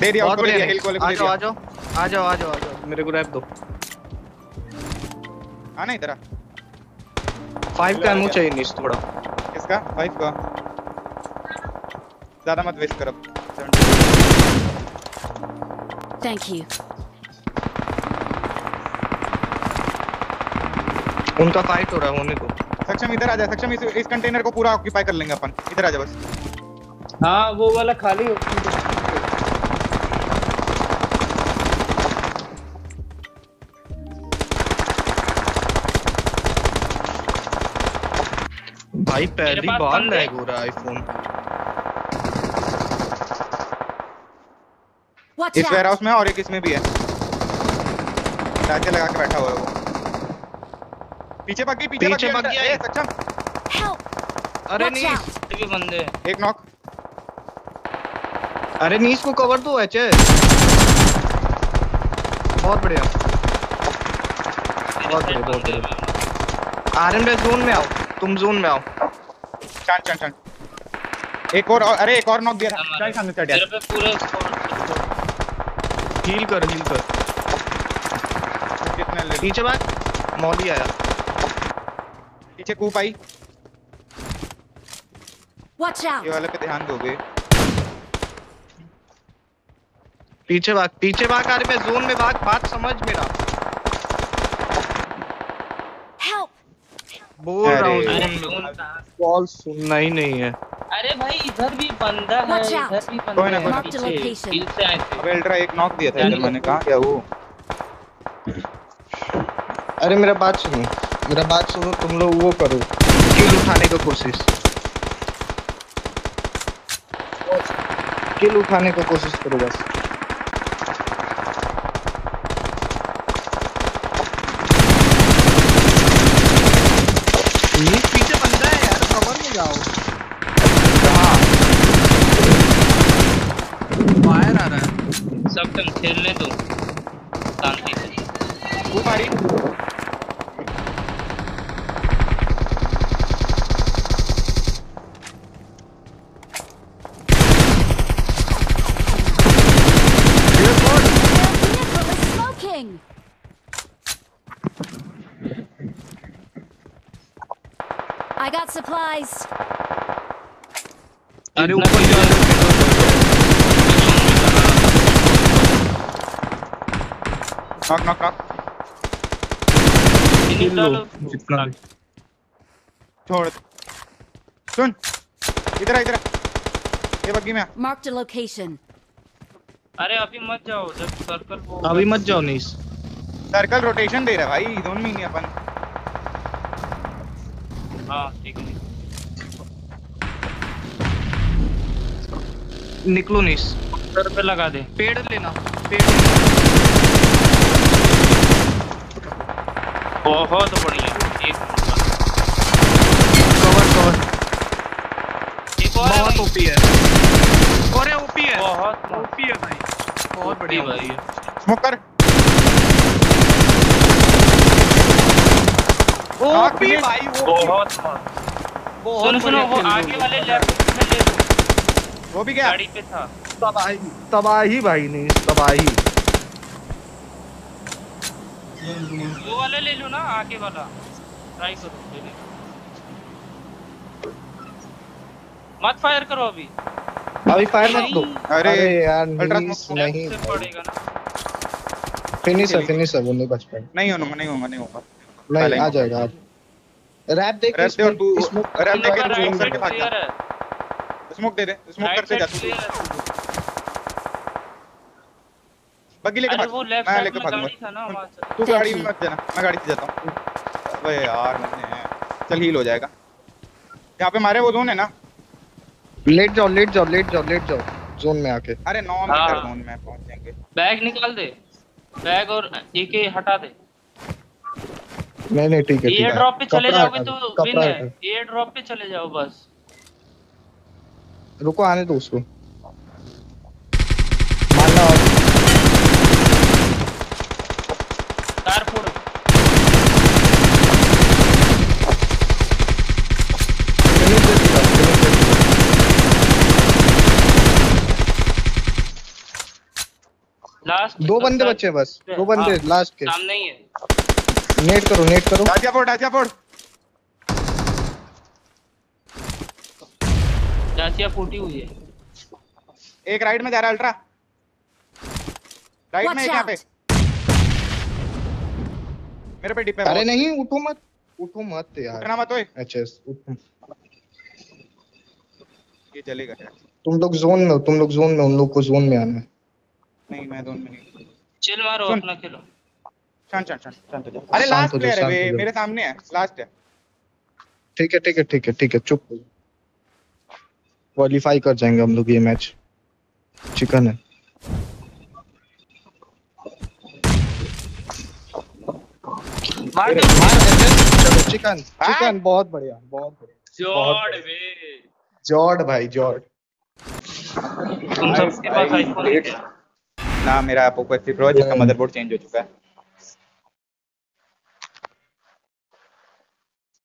दे दिया बहुत उसको दिया हिल को आ जाओ आ जाओ आ जाओ आ जाओ आ जाओ मेरे को रैप दो। आना इधर आ। फाइव का एमो चाहिए नीस थोड़ा। किसका? फाइव का। ज़्यादा मत वेस्ट कर। अब Thank you. उनका फाइट हो रहा है होने दो सक्षम इधर आ जा। सक्षम इस, इस कंटेनर को पूरा ऑक्यूपाई कर लेंगे अपन। इधर आ जा बस। हाँ वो वाला खाली हो। भाई पहली बार लैग हो रहा है आईफोन इस वेयर हाउस में और एक इसमें भी है। चाचे लगा के बैठा हुआ है वो। पीछे भाग गई पीछे पीछे भाग भाग गया ये। सक्षम अरे नीस ये भी बंदे एक नॉक अरे नीस को कवर दो एच बहुत बढ़िया। बहुत बढ़िया बहुत बढ़िया। आरएम जोन में आओ। तुम जोन में आओ। चाँद चाँद चाँद एक और अरे एक और नॉक दिया था। चल सामने चढ़ यार पे पूरे हील कर हील कर। कितने ले पीछे बैक मौली आया। पीछे कूप आई। Watch out! ये वाले पे ध्यान दोगे। पीछे भाग पीछे भाग आ अरे मैं जोन में भाग बात समझ मेरा। बोल रहा हूँ? कॉल सुनना ही नहीं है। अरे भाई इधर भी बंदा है इधर भी बंदा कोई ना। The पीछे. हिल से आए थे। अबे अल्ट्रा एक नॉक दिया था इधर मैंने। कहा क्या वो? अरे मेरा बात सुनो। मेरा बात सुनो तुम लोग वो करो। किल उठाने का कोशिश। किल उठाने का कोशिश करो बस ये पीछे बंदा है यार कवर में जाओ फायर आ रहा है। सब तुम खेलने दो शांति से। वो आ I got supplies. अरे इतना ऊपर भी जाओ knock knock knock finish kill लो डालो जितना भी छोड़ दे। सुन इधर आ इधर आ ये बग्गी में आ Marked a location. अरे अभी मत जाओ जब सर्कल वो अभी मत जाओ नीस। सर्कल रोटेशन दे रहा है भाई जोन में ही नहीं अपन। हाँ ठीक है निकलो नीस। सर पे लगा दे। पेड़ लेना। पेड़ बहुत बढ़िया। एक कवर कवर। एक और है बहुत ओपी है। अरे ओपी है। बहुत ओपी है भाई। बहुत बढ़िया भाई। भाई स्मोक कर ओपी। भाई बहुत। सुनो सुनो वो आगे वाले लेफ़्ट में ले वो भी क्या? गाड़ी पे था। तबाही। तबाही भाई नहीं तबाही। वो वाला ले लो ना आगे वाला। ट्राई करो ले मत फायर करो अभी। अभी फायर मत दो। अरे, यार अल्ट्रा स्मोक नहीं पड़ेगा ना फिनिश है फिनिश है वो नहीं बच पाएगा। नहीं होगा नहीं होगा नहीं होगा। नहीं आ जाएगा रैप देख रैप दे और तू स्मोक रैप दे के राइट स्मोक करके भाग जा स्मोक दे दे स्मोक करके जा तू बग्गी लेके भाग। मैं लेके भागूँगा। तू गाड़ी में मत जाना मैं गाड़ी से जाता हूँ। अबे यार मैंने चल हील हो जाएगा। यहाँ पे मारे वो जोन है ना? लेट जाओ लेट जाओ लेट जाओ लेट जाओ जोन में आके। अरे नौ हाँ। मीटर जोन में पहुँचेंगे बैग निकाल दे। बैग और एके हटा दे। नहीं नहीं ठीक है एयर ड्रॉप पे चले जाओगे तो विन है। एयर ड्रॉप पे चले जाओ बस। रुको आने दो उसको। मारना और कार फोड़ो। लास्ट दो बंदे बचे बस दो बंदे लास्ट के। सामने ही है। नेट करो नेट करो। डाचिया फोड़ डाचिया फोड़। जासिया फूटी हुई है। एक राइट में जा रहा है अल्ट्रा। राइट में यहाँ पे। मेरे पे डिप है अरे नहीं उठो मत। उठो मत यार। उठना मत ओए। अच्छा उठो। ये चलेगा। तुम लोग जोन में हो तुम लोग जोन में उन लोग को जोन में आना है। नहीं मैं दोन में नहीं। चिल मारो सुन। अपना खेलो। शांत शांत शांत शांत हो जा। अरे लास्ट प्लेयर है हो जाओ। मेरे सामने है लास्ट है। ठीक है ठीक है ठीक है ठीक है चुप क्वालिफाई कर जाएँगे हम लोग ये मैच चिकन है। मार दे चलो चिकन हाँ? चिकन बहुत बढ़िया बहुत जॉर्ड वे। जॉर्ड भाई जॉर्ड तुम सबके पास आईफोन है ना मेरा पोको एक्सी प्रो जिसका मदरबोर्ड चेंज हो चुका है।